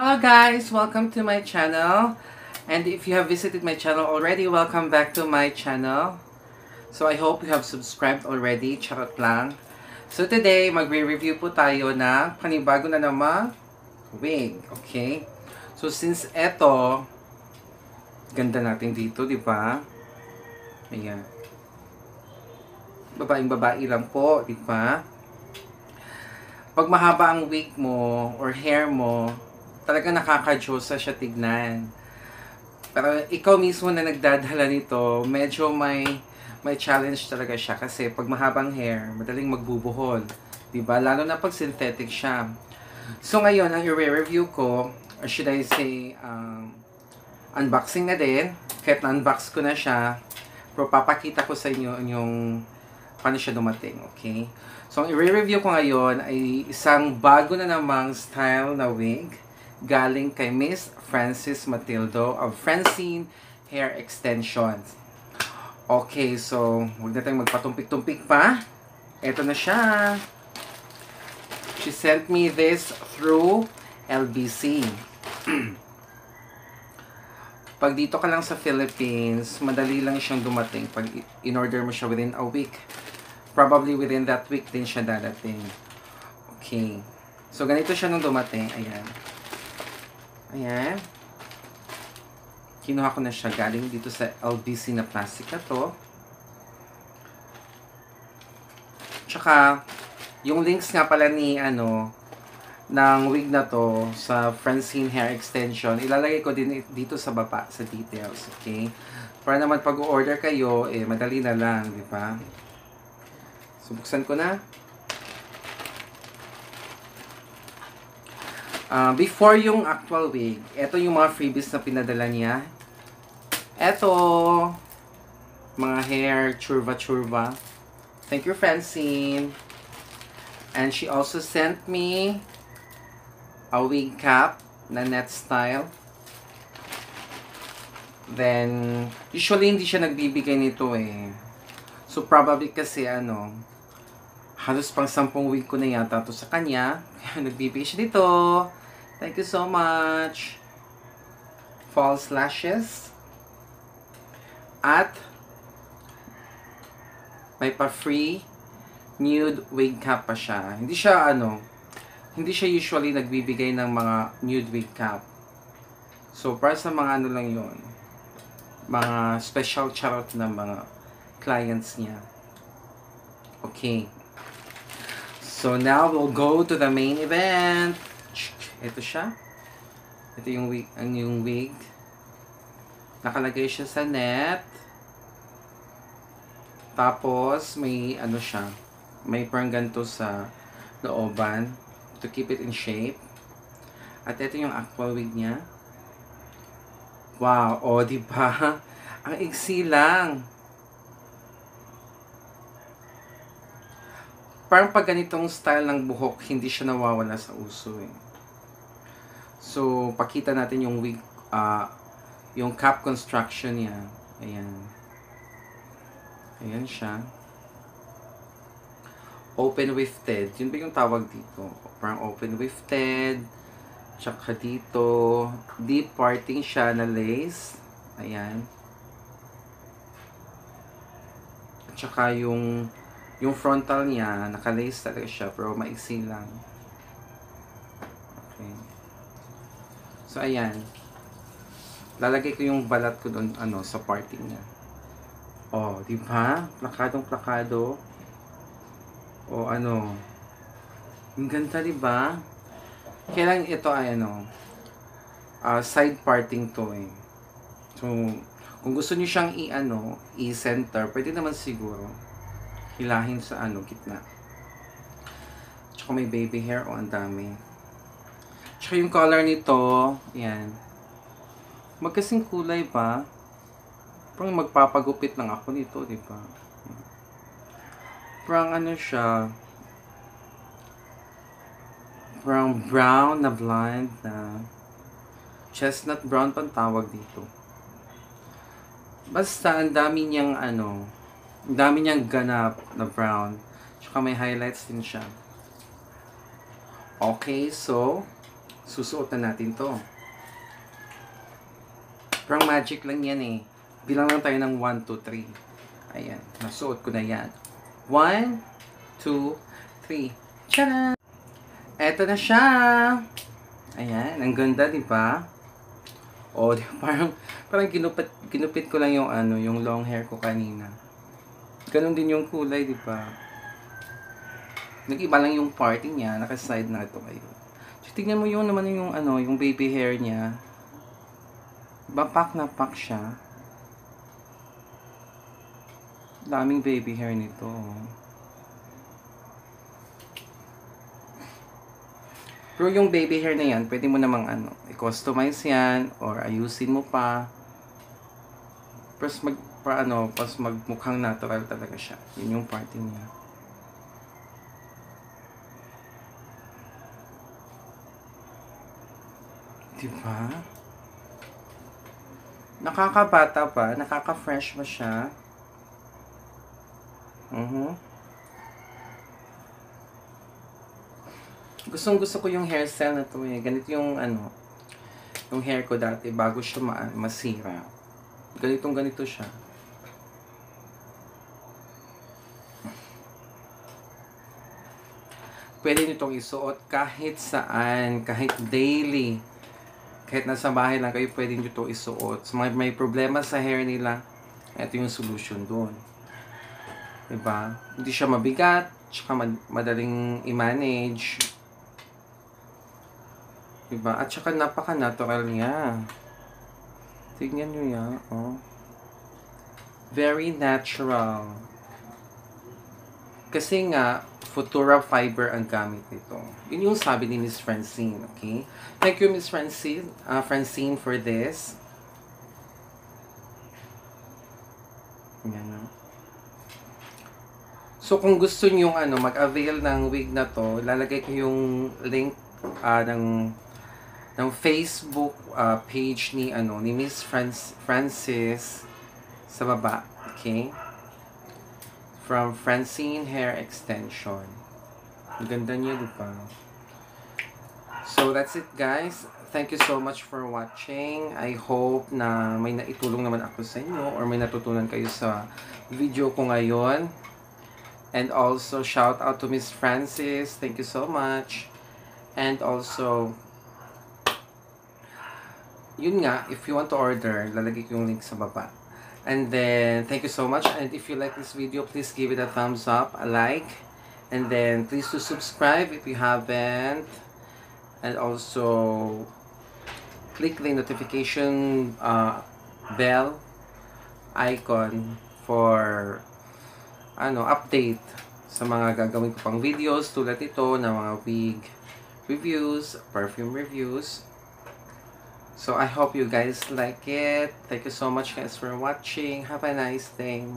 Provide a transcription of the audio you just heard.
Hello guys! Welcome to my channel. And if you have visited my channel already, welcome back to my channel. So I hope you have subscribed already. Charot lang. So today, magre-review po tayo na panibago na naman wig. Okay? So since eto, ganda natin dito, di ba? Ayan. Babaeng babae lang po, di ba? Pag mahaba ang wig mo or hair mo, talaga nakaka-josa siya tignan. Pero ikaw mismo na nagdadala nito, medyo may may challenge talaga siya kasi pag mahabang hair, madaling magbubuhol. 'Di ba? Lalo na pag synthetic siya. So ngayon, ang i-review ko, or should I say, um, unboxing na din. Kahit na-unbox ko na siya, pero papakita ko sa inyo yung paano siya dumating, okay? So, ang i-review ko ngayon ay isang bago na namang style na wig galing kay Miss Francis Matildo of Francine Hair Extensions. Okay, so huwag na tayong magpatumpik-tumpik pa. Ito na siya. She sent me this through LBC. Pag dito ka lang sa Philippines, madali lang siyang dumating. Pag in-order mo siya within a week, probably within that week din siya dadating. Okay. So, ganito siya nung dumating. Ayan. Ayan. Kinuha ko na siya galing dito sa LBC na plastic to. Tsaka, yung links nga pala ni, ano, ng wig na to sa Francine Hair Extension, ilalagay ko din dito sa baba, sa details, okay? Para naman pag-order kayo, eh, madali na lang, di ba? So, ko na. Uh, before yung actual wig, ito yung mga freebies na pinadala niya. Ito, mga hair, churva-churva. Thank you, Francine. And she also sent me a wig cap na net style. Then, usually hindi siya nagbibigay nito eh. So, probably kasi ano, halos pang sampung wig ko na yata to sa kanya. Nagbibigay siya dito. Thank you so much. False lashes. At may pa-free nude wig cap pa siya. Hindi siya ano, hindi siya usually nagbibigay ng mga nude wig cap. So, para sa mga ano lang yon mga special charot ng mga clients niya. Okay. So, now we'll go to the main event. Ito siya. Ito yung wig, ang yung wig. Nakalagay siya sa net. Tapos, may ano siya. May parang ganito sa looban to keep it in shape. At ito yung aqua wig niya. Wow, o oh, di ba? Ang iksi lang. Parang pag ganitong style ng buhok, hindi siya nawawala sa uso eh. So, pakita natin yung wig, uh, yung cap construction niya. Ayan. Ayan siya. Open wifted. Yun ba yung tawag dito? Parang open wifted. Tsaka dito, deep parting siya na lace. Ayan. Tsaka yung yung frontal niya, naka-lace talaga siya, pero maiksi lang. So, ayan. Lalagay ko yung balat ko doon, ano, sa parting niya. Oh, di ba? Plakadong plakado. O, ano. Ang ganda, di ba? Kailan ito ay, ano, uh, side parting to, eh. So, kung gusto niyo siyang i-ano, i-center, pwede naman siguro hilahin sa ano, gitna. Tsaka may baby hair, o oh, ang dami. Tsaka yung color nito, yan. Magkasing kulay pa. Parang magpapagupit lang ako nito, di ba? Parang ano siya, parang brown na blonde na chestnut brown pang tawag dito. Basta ang dami niyang ano, ang dami niyang ganap na brown. Tsaka may highlights din siya. Okay, so, susuot na natin to. Parang magic lang yan eh. Bilang lang tayo ng 1, 2, 3. Ayan, nasuot ko na yan. 1, 2, 3. Tcharan! Eto na siya! Ayan, ang ganda, di ba? O, ba? Parang, parang ginupit, ginupit ko lang yung ano, yung long hair ko kanina. Ganon din yung kulay, di ba? Nag-iba lang yung parting niya, naka-side na ito kayo. So, tignan mo yung naman yung ano, yung baby hair niya. Diba, pak na pak siya. Daming baby hair nito. oh. Pero yung baby hair na yan, pwede mo namang ano, i-customize yan or ayusin mo pa. Plus mag para ano, pas magmukhang natural talaga siya. Yun yung party niya. Diba? Nakakabata pa, nakaka-fresh ba siya? Mhm. Gustong gusto ko yung hairstyle na to eh. Ganito yung ano, yung hair ko dati bago siya ma- masira. Ganitong ganito siya. Pwede nyo itong isuot kahit saan, kahit daily. Kahit nasa bahay lang kayo, pwede nyo ito isuot. So, may, may problema sa hair nila, ito yung solution doon. Diba? Hindi siya mabigat, tsaka mad- madaling i-manage. Diba? At saka napaka-natural niya. Tignan nyo yan, oh. Very natural. Kasi nga, Futura fiber ang gamit nito. Yun yung sabi ni Miss Francine, okay? Thank you, Miss Francine, uh, Francine for this. Yan? So, kung gusto nyo ano, mag-avail ng wig na to, lalagay ko yung link ah, ng ng Facebook ah, page ni ano ni Miss Franc- Francis sa baba, okay? From Francine Hair Extension. Ang ganda niya, di ba? So, that's it guys. Thank you so much for watching. I hope na may naitulong naman ako sa inyo or may natutunan kayo sa video ko ngayon. And also, shout out to Miss Francis. Thank you so much. And also, yun nga, if you want to order, lalagay ko yung link sa baba. And then, thank you so much. And if you like this video, please give it a thumbs up, a like. And then, please to subscribe if you haven't. And also, click the notification uh, bell icon for ano, update sa mga gagawin ko pang videos tulad ito na mga wig reviews, perfume reviews. So I hope you guys like it. Thank you so much guys for watching. Have a nice day.